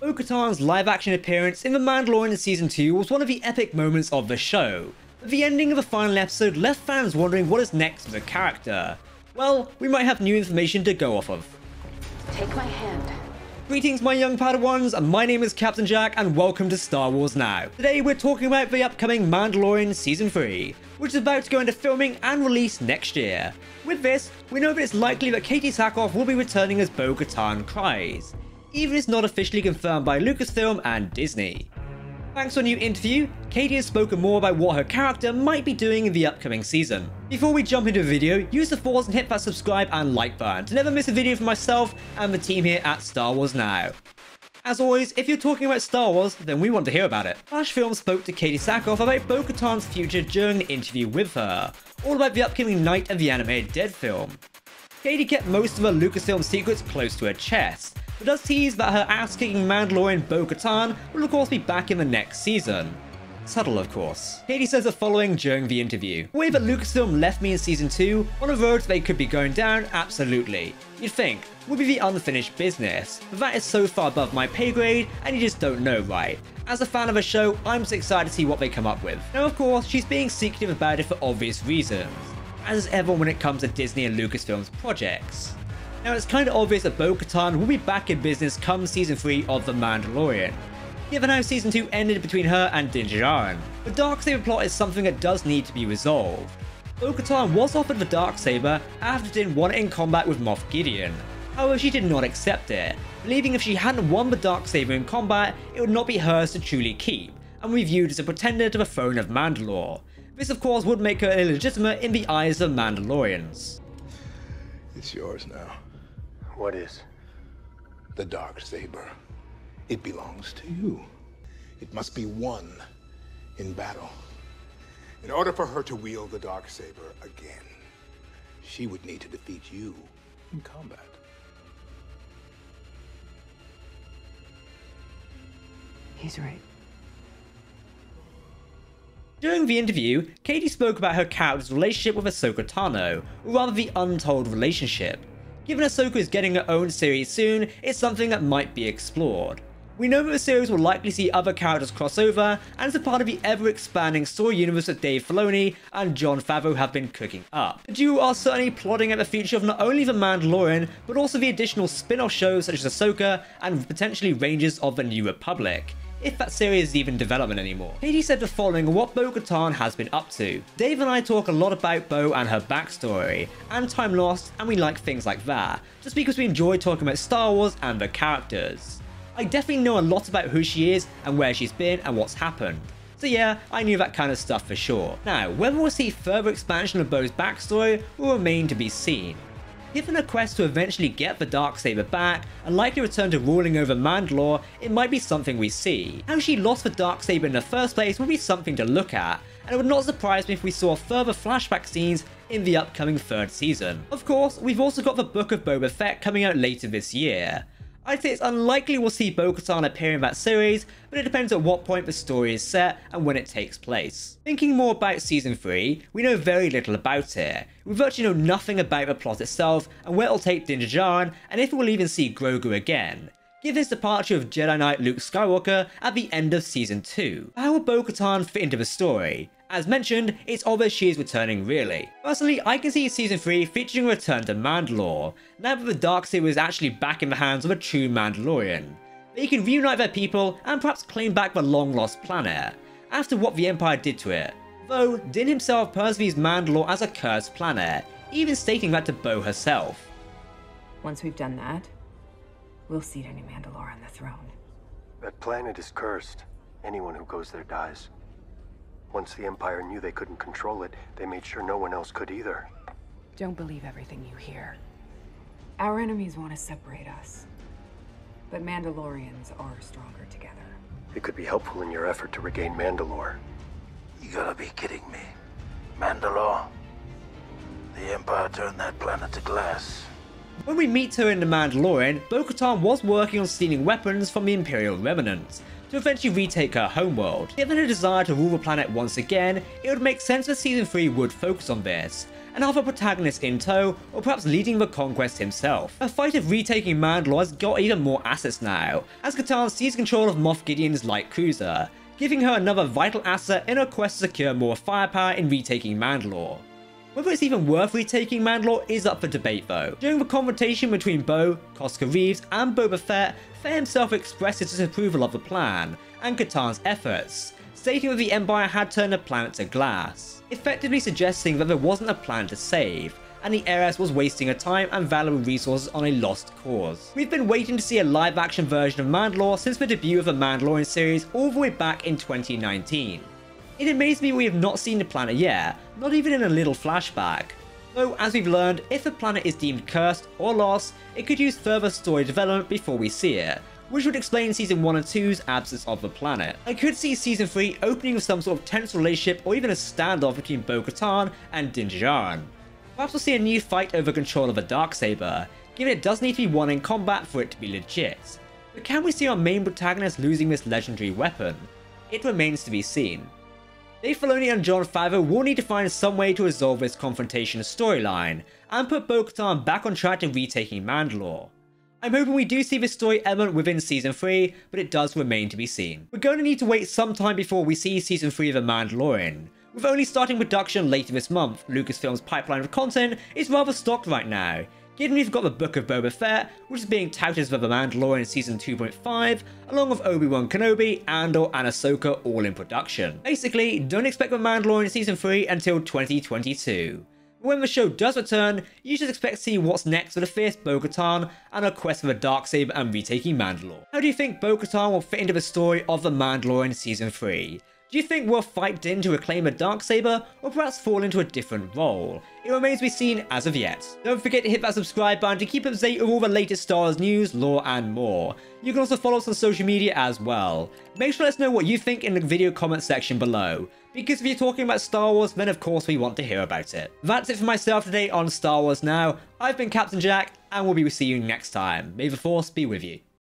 Bo-Katan's live-action appearance in The Mandalorian Season 2 was one of the epic moments of the show, but the ending of the final episode left fans wondering what is next for the character. Well, we might have new information to go off of. Take my hand. Greetings my young Padawans, my name is Captain Jack and welcome to Star Wars Now. Today we're talking about the upcoming Mandalorian Season 3, which is about to go into filming and release next year. With this, we know that it's likely that Katee Sackhoff will be returning as Bo-Katan Kryze, even if it's not officially confirmed by Lucasfilm and Disney. Thanks to a new interview, Katee has spoken more about what her character might be doing in the upcoming season. Before we jump into the video, use the force and hit that subscribe and like button to never miss a video from myself and the team here at Star Wars Now. As always, if you're talking about Star Wars, then we want to hear about it. SlashFilm spoke to Katee Sackhoff about Bo-Katan's future during the interview with her, all about the upcoming Night of the Animated Dead film. Katee kept most of her Lucasfilm secrets close to her chest, but does tease that her ass-kicking Mandalorian Bo-Katan will of course be back in the next season. Subtle, of course. Katee says the following during the interview. The way that Lucasfilm left me in Season 2, on a road they could be going down, absolutely. You'd think, would be the unfinished business, but that is so far above my pay grade, and you just don't know, right? As a fan of a show, I'm just excited to see what they come up with. Now of course, she's being secretive about it for obvious reasons, as is everyone when it comes to Disney and Lucasfilm's projects. Now it's kinda obvious that Bo-Katan will be back in business come season 3 of The Mandalorian, given how season 2 ended between her and Din Djarin. The Darksaber plot is something that does need to be resolved. Bo-Katan was offered the Darksaber after Din won it in combat with Moff Gideon. However, she did not accept it, believing if she hadn't won the Darksaber in combat, it would not be hers to truly keep, and be viewed as a pretender to the throne of Mandalore. This of course would make her illegitimate in the eyes of Mandalorians. It's yours now. What is? The dark saber. It belongs to you. It must be won in battle. In order for her to wield the dark saber again, she would need to defeat you in combat. He's right. During the interview, Katee spoke about her character's relationship with Ahsoka Tano, or rather the untold relationship. Given Ahsoka is getting her own series soon, it's something that might be explored. We know that the series will likely see other characters cross over, and is a part of the ever-expanding story universe that Dave Filoni and Jon Favreau have been cooking up. The duo are certainly plotting at the future of not only The Mandalorian, but also the additional spin-off shows such as Ahsoka and potentially Rangers of the New Republic if that series is even development anymore. Katee said the following what Bo-Katan has been up to. Dave and I talk a lot about Bo and her backstory, and time lost, and we like things like that, just because we enjoy talking about Star Wars and the characters. I definitely know a lot about who she is, and where she's been, and what's happened. So yeah, I knew that kind of stuff for sure. Now, whether we'll see further expansion of Bo's backstory will remain to be seen. Given a quest to eventually get the Darksaber back, and likely return to ruling over Mandalore, it might be something we see. How she lost the Darksaber in the first place would be something to look at, and it would not surprise me if we saw further flashback scenes in the upcoming third season. Of course, we've also got the Book of Boba Fett coming out later this year. I'd say it's unlikely we'll see Bo-Katan appear in that series, but it depends at what point the story is set and when it takes place. Thinking more about Season 3, we know very little about it. We virtually know nothing about the plot itself and where it'll take Din Djarin and if we'll even see Grogu again. Given his departure of Jedi Knight Luke Skywalker at the end of Season 2. How will Bo-Katan fit into the story? As mentioned, it's obvious she is returning really. Personally, I can see Season 3 featuring a return to Mandalore, now that the Darksaber is actually back in the hands of a true Mandalorian. They can reunite their people and perhaps claim back the long lost planet, after what the Empire did to it. Though, Din himself perceives Mandalore as a cursed planet, even stating that to Bo herself. Once we've done that, we'll seat any Mandalore on the throne. That planet is cursed. Anyone who goes there dies. Once the Empire knew they couldn't control it, they made sure no one else could either. Don't believe everything you hear. Our enemies want to separate us. But Mandalorians are stronger together. It could be helpful in your effort to regain Mandalore. You gotta be kidding me. Mandalore? The Empire turned that planet to glass. When we meet her in The Mandalorian, Bo-Katan was working on stealing weapons from the Imperial Remnant, to eventually retake her homeworld. Given her desire to rule the planet once again, it would make sense that Season 3 would focus on this, and have a protagonist in tow, or perhaps leading the conquest himself. A fight of retaking Mandalore has got even more assets now, as Katan seized control of Moff Gideon's light cruiser, giving her another vital asset in her quest to secure more firepower in retaking Mandalore. Whether it's even worth retaking Mandalore is up for debate though. During the confrontation between Bo, Koska Reeves, and Boba Fett, Fett himself expressed his disapproval of the plan, and Katan's efforts, stating that the Empire had turned the planet to glass, effectively suggesting that there wasn't a plan to save, and the heiress was wasting her time and valuable resources on a lost cause. We've been waiting to see a live action version of Mandalore since the debut of the Mandalorian series all the way back in 2019. It amazes me we have not seen the planet yet, not even in a little flashback. Though, as we've learned, if a planet is deemed cursed or lost, it could use further story development before we see it, which would explain Season 1 and 2's absence of the planet. I could see Season 3 opening with some sort of tense relationship or even a standoff between Bo-Katan and Din Djarin. Perhaps we'll see a new fight over control of a Darksaber, given it does need to be won in combat for it to be legit. But can we see our main protagonist losing this legendary weapon? It remains to be seen. Dave Filoni and Jon Favreau will need to find some way to resolve this confrontation storyline, and put Bo-Katan back on track to retaking Mandalore. I'm hoping we do see this story element within Season 3, but it does remain to be seen. We're going to need to wait some time before we see Season 3 of The Mandalorian. With only starting production later this month, Lucasfilm's pipeline of content is rather stocked right now, given we've got the Book of Boba Fett, which is being touted as The Mandalorian Season 2.5, along with Obi-Wan Kenobi, Andor, and Ahsoka all in production. Basically, don't expect The Mandalorian Season 3 until 2022. When the show does return, you should expect to see what's next for the fierce Bo-Katan and her quest for the Darksaber and retaking Mandalore. How do you think Bo-Katan will fit into the story of The Mandalorian Season 3? Do you think we'll fight Din to reclaim a Darksaber, or perhaps fall into a different role? It remains to be seen as of yet. Don't forget to hit that subscribe button to keep up to date with all the latest Star Wars news, lore, and more. You can also follow us on social media as well. Make sure to let us know what you think in the video comment section below, because if you're talking about Star Wars, then of course we want to hear about it. That's it for myself today on Star Wars Now. I've been Captain Jack, and we'll be seeing you next time. May the Force be with you.